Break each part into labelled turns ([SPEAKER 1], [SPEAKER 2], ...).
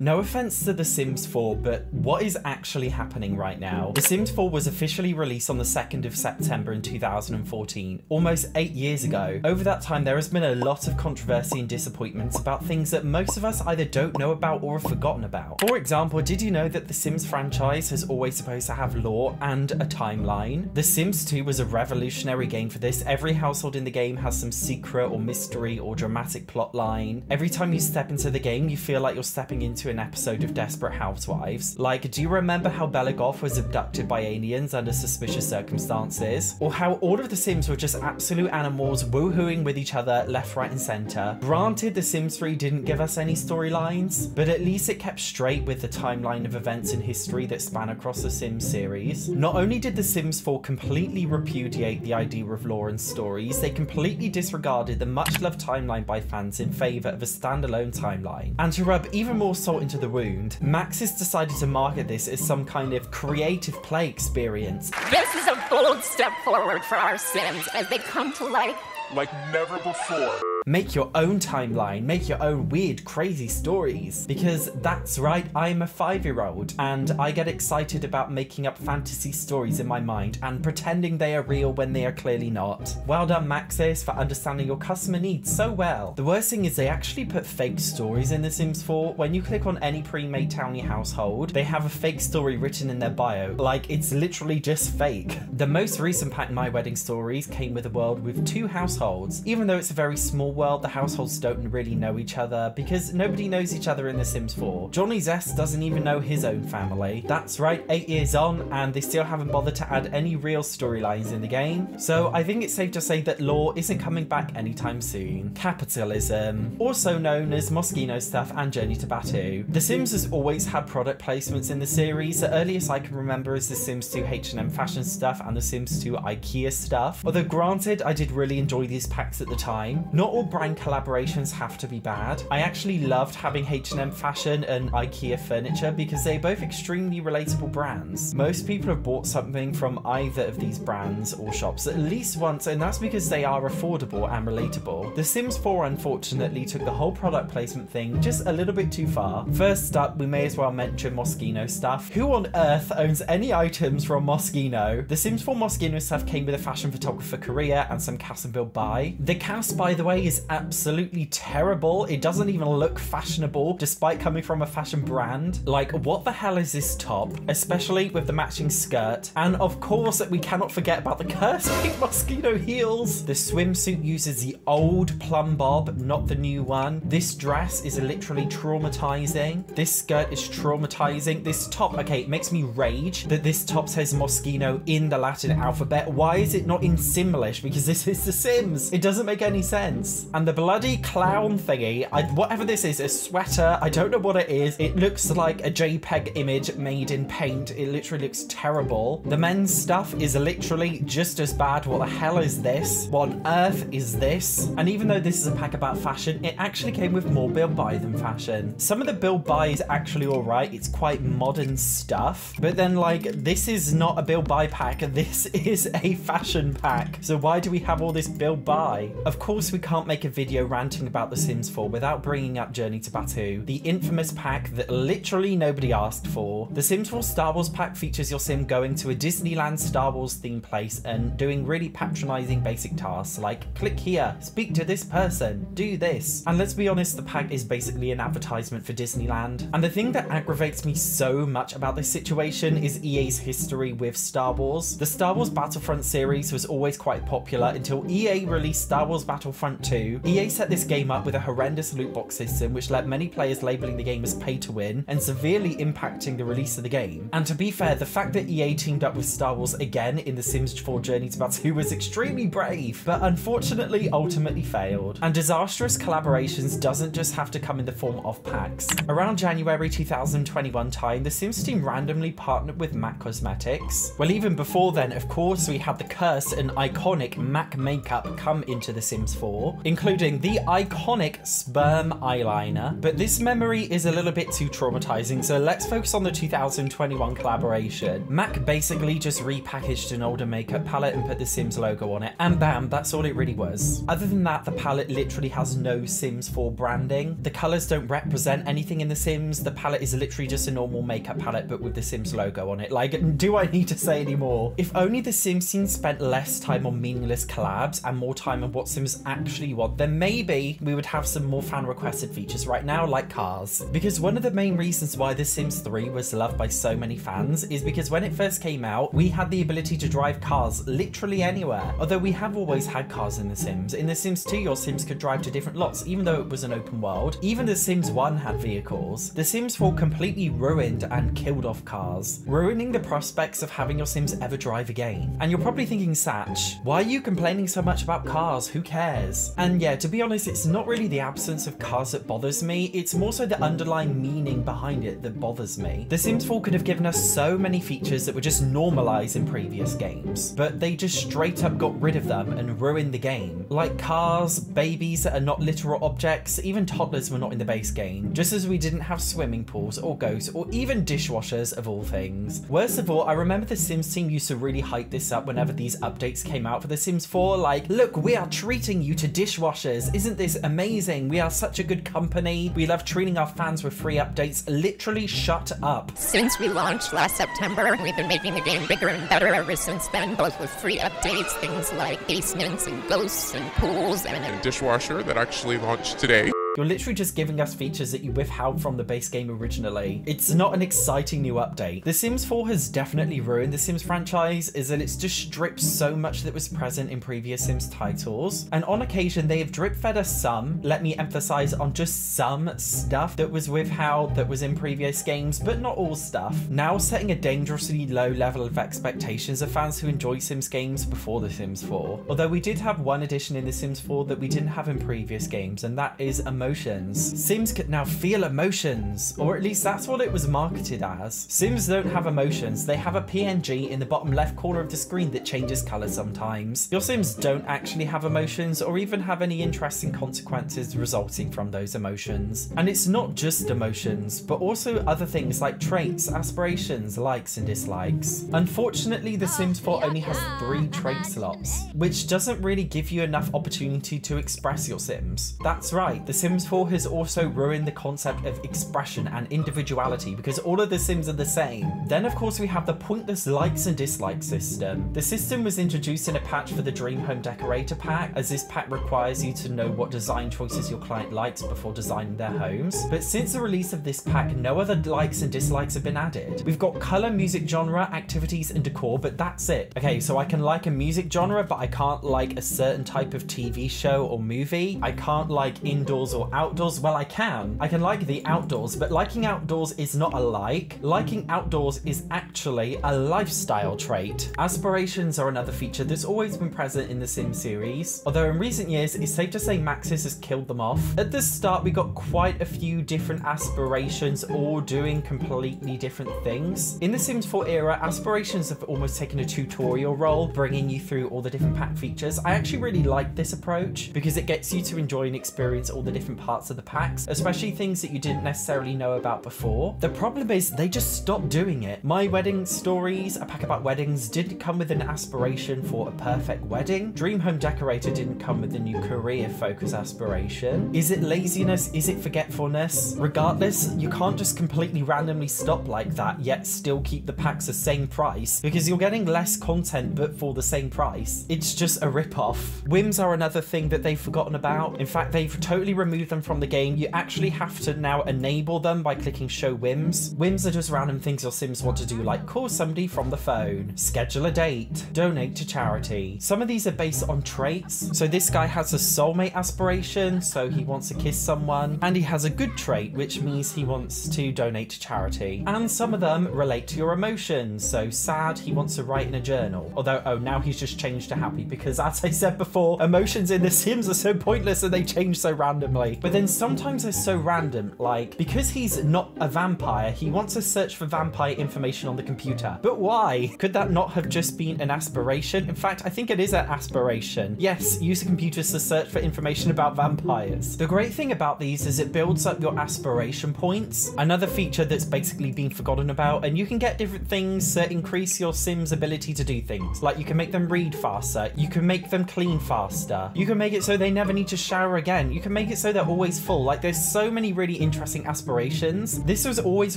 [SPEAKER 1] No offense to The Sims 4, but what is actually happening right now? The Sims 4 was officially released on the 2nd of September in 2014, almost eight years ago. Over that time, there has been a lot of controversy and disappointments about things that most of us either don't know about or have forgotten about. For example, did you know that the Sims franchise has always supposed to have lore and a timeline? The Sims 2 was a revolutionary game for this. Every household in the game has some secret or mystery or dramatic plot line. Every time you step into the game, you feel like you're stepping into an episode of Desperate Housewives. Like, do you remember how Bella Goth was abducted by aliens under suspicious circumstances? Or how all of the Sims were just absolute animals woohooing with each other left, right, and center? Granted, The Sims 3 didn't give us any storylines, but at least it kept straight with the timeline of events in history that span across the Sims series. Not only did The Sims 4 completely repudiate the idea of lore and stories, they completely disregarded the much loved timeline by fans in favor of a standalone timeline. And to rub even more salt into the wound, Maxis decided to market this as some kind of creative play experience.
[SPEAKER 2] This is a bold step forward for our Sims as they come to life
[SPEAKER 3] like never before.
[SPEAKER 1] Make your own timeline, make your own weird, crazy stories. Because that's right, I'm a five year old and I get excited about making up fantasy stories in my mind and pretending they are real when they are clearly not. Well done, Maxis, for understanding your customer needs so well. The worst thing is they actually put fake stories in The Sims 4. When you click on any pre made townie household, they have a fake story written in their bio. Like, it's literally just fake. The most recent pack, My Wedding Stories, came with a world with two households. Even though it's a very small world, the households don't really know each other because nobody knows each other in The Sims 4. Johnny Zest doesn't even know his own family. That's right, eight years on, and they still haven't bothered to add any real storylines in the game. So I think it's safe to say that lore isn't coming back anytime soon. Capitalism, also known as Moschino stuff and Journey to Batuu. The Sims has always had product placements in the series. The earliest I can remember is The Sims 2 H&M fashion stuff and The Sims 2 IKEA stuff. Although granted, I did really enjoy these packs at the time. Not all brand collaborations have to be bad. I actually loved having H&M fashion and IKEA furniture because they're both extremely relatable brands. Most people have bought something from either of these brands or shops at least once and that's because they are affordable and relatable. The Sims 4 unfortunately took the whole product placement thing just a little bit too far. First up, we may as well mention Moschino stuff. Who on earth owns any items from Moschino? The Sims 4 Moschino stuff came with a fashion photographer career and some CAS and build buy. The CAS, by the way, is absolutely terrible. It doesn't even look fashionable despite coming from a fashion brand. Like, what the hell is this top? Especially with the matching skirt. And of course, that we cannot forget about the cursed pink Moschino heels. The swimsuit uses the old plumbob, not the new one. This dress is literally traumatizing. This skirt is traumatizing. This top, okay, it makes me rage that this top says Moschino in the Latin alphabet. Why is it not in Simlish? Because this is The Sims. It doesn't make any sense. And the bloody clown thingy, I, whatever this is, a sweater, I don't know what it is. It looks like a JPEG image made in paint. It literally looks terrible. The men's stuff is literally just as bad. What the hell is this? What on earth is this? And even though this is a pack about fashion, it actually came with more build buy than fashion. Some of the build buy is actually all right. It's quite modern stuff. But then like, this is not a build buy pack. This is a fashion pack. So why do we have all this build buy? Of course, we can't make a video ranting about The Sims 4 without bringing up Journey to Batuu, the infamous pack that literally nobody asked for. The Sims 4 Star Wars pack features your sim going to a Disneyland Star Wars themed place and doing really patronizing basic tasks like click here, speak to this person, do this. And let's be honest, the pack is basically an advertisement for Disneyland. And the thing that aggravates me so much about this situation is EA's history with Star Wars. The Star Wars Battlefront series was always quite popular until EA released Star Wars Battlefront 2. EA set this game up with a horrendous loot box system which led many players labeling the game as pay to win and severely impacting the release of the game. And to be fair, the fact that EA teamed up with Star Wars again in The Sims 4 Journey to Batuu was extremely brave, but unfortunately ultimately failed. And disastrous collaborations doesn't just have to come in the form of packs. Around January 2021 time, The Sims team randomly partnered with MAC Cosmetics. Well, even before then, of course, we had the curse and iconic MAC makeup come into The Sims 4. Including the iconic sperm eyeliner. But this memory is a little bit too traumatizing, so let's focus on the 2021 collaboration. MAC basically just repackaged an older makeup palette and put the Sims logo on it, and bam, that's all it really was. Other than that, the palette literally has no Sims 4 branding. The colors don't represent anything in The Sims. The palette is literally just a normal makeup palette, but with the Sims logo on it. Like, do I need to say any more? If only the Sims scene spent less time on meaningless collabs and more time on what Sims actually want, then maybe we would have some more fan requested features right now, like cars. Because one of the main reasons why The Sims 3 was loved by so many fans is because when it first came out, we had the ability to drive cars literally anywhere. Although we have always had cars in The Sims. In The Sims 2, your Sims could drive to different lots, even though it was an open world. Even The Sims 1 had vehicles. The Sims 4 completely ruined and killed off cars, ruining the prospects of having your Sims ever drive again. And you're probably thinking, Satch, why are you complaining so much about cars? Who cares? And yeah, to be honest, it's not really the absence of cars that bothers me, it's more so the underlying meaning behind it that bothers me. The Sims 4 could have given us so many features that were just normalized in previous games, but they just straight up got rid of them and ruined the game. Like cars, babies that are not literal objects, even toddlers were not in the base game, just as we didn't have swimming pools or goats or even dishwashers of all things. Worst of all, I remember the Sims team used to really hype this up whenever these updates came out for The Sims 4, like, look, we are treating you to dishwashers. Isn't this amazing? We are such a good company. We love treating our fans with free updates. Literally shut up.
[SPEAKER 2] Since we launched last September, we've been making the game bigger and better ever since then, both with free updates, things like basements and ghosts and pools and
[SPEAKER 3] a dishwasher that actually launched today.
[SPEAKER 1] You're literally just giving us features that you withheld from the base game originally. It's not an exciting new update. The Sims 4 has definitely ruined the Sims franchise, is that it's just stripped so much that was present in previous Sims titles. And on occasion, they have drip fed us some, let me emphasize on just some stuff that was withheld that was in previous games, but not all stuff. Now setting a dangerously low level of expectations of fans who enjoy Sims games before The Sims 4. Although we did have one addition in The Sims 4 that we didn't have in previous games, and that is emotions. Sims can now feel emotions, or at least that's what it was marketed as. Sims don't have emotions, they have a PNG in the bottom left corner of the screen that changes colour sometimes. Your Sims don't actually have emotions or even have any interesting consequences resulting from those emotions. And it's not just emotions, but also other things like traits, aspirations, likes and dislikes. Unfortunately, The Sims 4 only has three trait slots, which doesn't really give you enough opportunity to express your Sims. That's right, The Sims 4 has also ruined the concept of expression and individuality because all of the Sims are the same. Then of course we have the pointless likes and dislikes system. The system was introduced in a patch for the Dream Home Decorator pack, as this pack requires you to know what design choices your client likes before designing their homes. But since the release of this pack, no other likes and dislikes have been added. We've got color, music genre, activities, and decor, but that's it. Okay, so I can like a music genre, but I can't like a certain type of TV show or movie. I can't like indoors or outdoors. Well, I can. I can like the outdoors, but liking outdoors is not a like. Liking outdoors is actually a lifestyle trait. Aspirations are another feature that's always been present in the Sim series, although in recent years it's safe to say Maxis has killed them off. At the start, we got quite a few different aspirations, all doing completely different things. In the Sims 4 era, aspirations have almost taken a tutorial role, bringing you through all the different pack features. I actually really like this approach because it gets you to enjoy and experience all the different parts of the packs, especially things that you didn't necessarily know about before. The problem is they just stopped doing it. My Wedding Stories, a pack about weddings, didn't come with an aspiration for a perfect wedding. Dream Home Decorator didn't come with a new career focus aspiration. Is it laziness? Is it forgetfulness? Regardless, you can't just completely randomly stop like that, yet still keep the packs the same price because you're getting less content but for the same price. It's just a rip-off. Whims are another thing that they've forgotten about. In fact, they've totally removed them from the game. You actually have to now enable them by clicking show whims. Whims are just random things your Sims want to do, like call somebody from the phone, schedule a date, donate to charity. Some of these are based on traits. So this guy has a soulmate aspiration, so he wants to kiss someone, and he has a good trait, which means he wants to donate to charity. And some of them relate to your emotions. So sad, he wants to write in a journal. Although, oh, now he's just changed to happy because as I said before, emotions in The Sims are so pointless and they change so randomly. But then sometimes they're so random, like because he's not a vampire, he wants to search for vampire information on the computer. But why? Could that not have just been an aspiration? In fact, I think it is an aspiration. Yes, use the computers to search for information about vampires. The great thing about these is it builds up your aspiration points. Another feature that's basically been forgotten about, and you can get different things that increase your Sims ability to do things. Like you can make them read faster, you can make them clean faster, you can make it so they never need to shower again, you can make it so they're always full. Like there's so many really interesting aspirations. This was always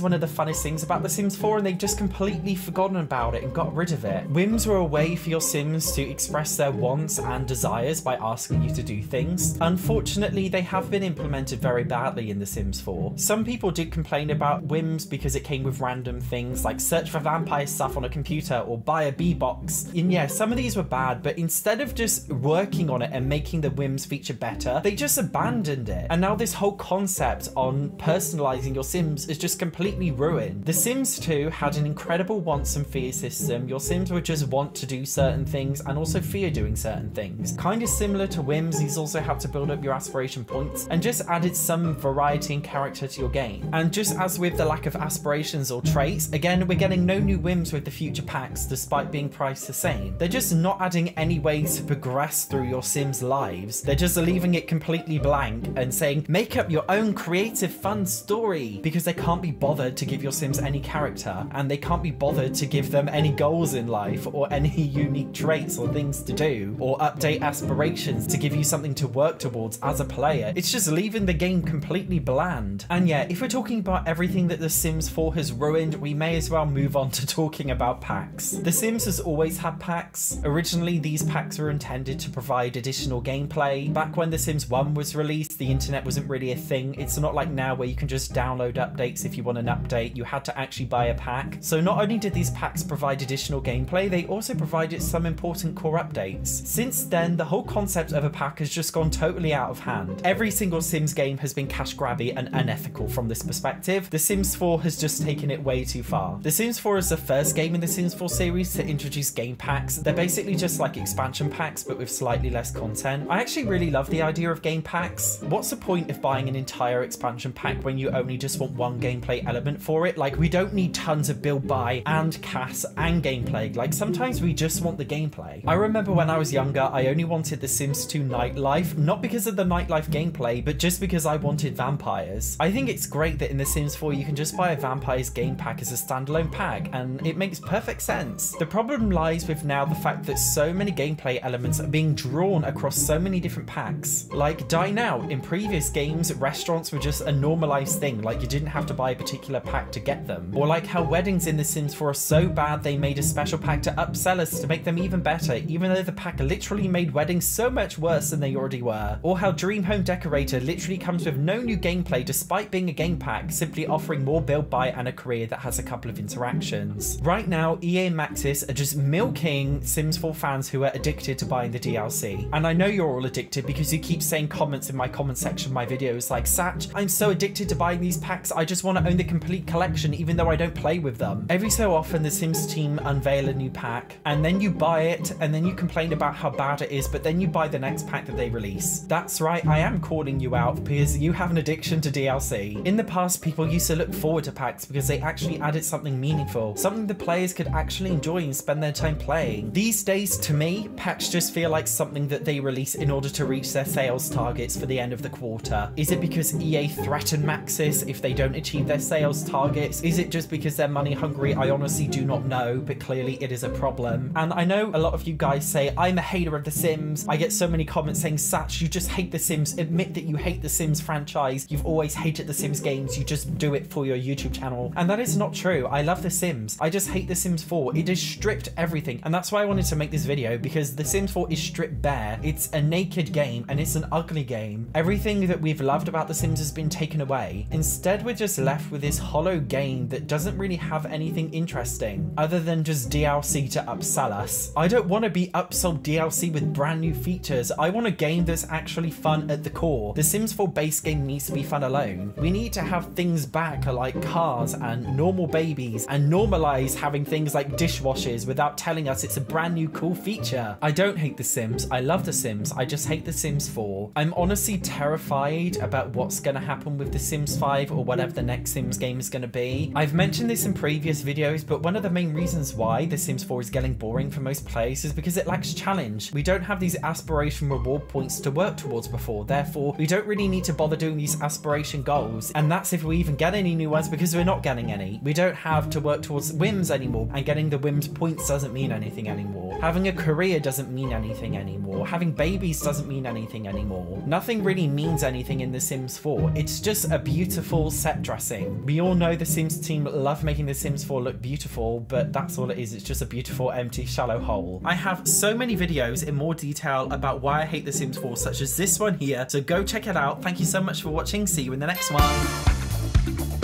[SPEAKER 1] one of the funnest things about The Sims 4 and they've just completely forgotten about it and got rid of it. Whims were a way for your Sims to express their wants and desires by asking you to do things. Unfortunately, they have been implemented very badly in The Sims 4. Some people did complain about whims because it came with random things like search for vampire stuff on a computer or buy a bee box. And yeah, some of these were bad, but instead of just working on it and making the whims feature better, they just abandoned it. And now this whole concept on personalizing your Sims is just completely ruined. The Sims 2 had an incredible wants and fear system. Your Sims would just want to do certain things and also fear doing certain things. Kind of similar to whims, these also have to build up your aspiration points and just added some variety and character to your game. And just as with the lack of aspirations or traits, again, we're getting no new whims with the future packs despite being priced the same. They're just not adding any ways to progress through your Sims lives. They're just leaving it completely blank and saying, make up your own creative fun story because they can't be bothered to give your Sims any character and they can't be bothered to give them any goals in life or any unique traits or things to do or update aspirations to give you something to work towards as a player. It's just leaving the game completely bland. And yeah, if we're talking about everything that The Sims 4 has ruined, we may as well move on to talking about packs. The Sims has always had packs. Originally, these packs were intended to provide additional gameplay. Back when The Sims 1 was released, the internet wasn't really a thing. It's not like now where you can just download updates if you want an update. You had to actually buy a pack. So not only did these packs provide additional gameplay, they also provided some important core updates. Since then, the whole concept of a pack has just gone totally out of hand. Every single Sims game has been cash grabby and unethical from this perspective. The Sims 4 has just taken it way too far. The Sims 4 is the first game in the Sims 4 series to introduce game packs. They're basically just like expansion packs, but with slightly less content. I actually really love the idea of game packs. What's the point of buying an entire expansion pack when you only just want one gameplay element for it? Like, we don't need tons of build buy and CAS and gameplay. Like, sometimes we just want the gameplay. I remember when I was younger, I only wanted The Sims 2 Nightlife, not because of the nightlife gameplay, but just because I wanted vampires. I think it's great that in The Sims 4 you can just buy a vampires game pack as a standalone pack, and it makes perfect sense. The problem lies with now the fact that so many gameplay elements are being drawn across so many different packs. Like Dine Out, in previous games, restaurants were just a normalized thing, like you didn't have to buy a particular pack to get them. Or like how weddings in The Sims 4 are so bad they made a special pack to upsell us to make them even better, even though the pack literally made weddings so much worse than they already were. Or how Dream Home Decorator literally comes with no new gameplay despite being a game pack, simply offering more build buy and a career that has a couple of interactions. Right now, EA and Maxis are just milking Sims 4 fans who are addicted to buying the DLC. And I know you're all addicted because you keep saying comments in my comment section of my videos like, Satch, I'm so addicted to buying these packs, I just want to own the complete collection even though I don't play with them. Every so often, the Sims team unveil a new pack, and then you buy it, and then you complain about how bad it is, but then you buy the next pack that they release. That's right, I am calling you out because you have an addiction to DLC. In the past, people used to look forward to packs because they actually added something meaningful, something the players could actually enjoy and spend their time playing. These days, to me, packs just feel like something that they release in order to reach their sales targets for the end of the quarter. Is it because EA threatened Maxis if they don't achieve their sales targets? Is it just because they're money hungry? I honestly do not know, but clearly it is a problem. And I know a lot of you guys say, I'm a hater of The Sims. I get so many comments saying, Satch, you just hate The Sims. Admit that you hate The Sims franchise. You've always hated The Sims games. You just do it for your YouTube channel. And that is not true. I love The Sims. I just hate The Sims 4. It has stripped everything. And that's why I wanted to make this video because The Sims 4 is stripped bare. It's a naked game and it's an ugly game. Everything that we've loved about The Sims has been taken away. Instead, we're just left with this hollow game that doesn't really have anything interesting other than just DLC to upsell us. I don't want to be upsold DLC with brand new features. I want a game that's actually fun at the core. The Sims 4 base game needs to be fun alone. We need to have things back like cars and normal babies and normalize having things like dishwashers without telling us it's a brand new cool feature. I don't hate The Sims. I love The Sims. I just hate The Sims 4. I'm honestly terrified about what's going to happen with The Sims 5 or whatever the next Sims game is going to be. I've mentioned this in previous videos, but one of the main reasons why The Sims 4 is getting boring for most players is because it lacks challenge. We don't have these aspiration reward points to work towards before, therefore we don't really need to bother doing these aspiration goals. And that's if we even get any new ones because we're not getting any. We don't have to work towards whims anymore, and getting the whims points doesn't mean anything anymore. Having a career doesn't mean anything anymore. Having babies doesn't mean anything anymore. Nothing really means anything in The Sims 4. It's just a beautiful set dressing. We all know The Sims team love making The Sims 4 look beautiful, but that's all it is. It's just a beautiful, empty, shallow hole. I have so many videos in more detail about why I hate The Sims 4, such as this one here, so go check it out. Thank you so much for watching. See you in the next one.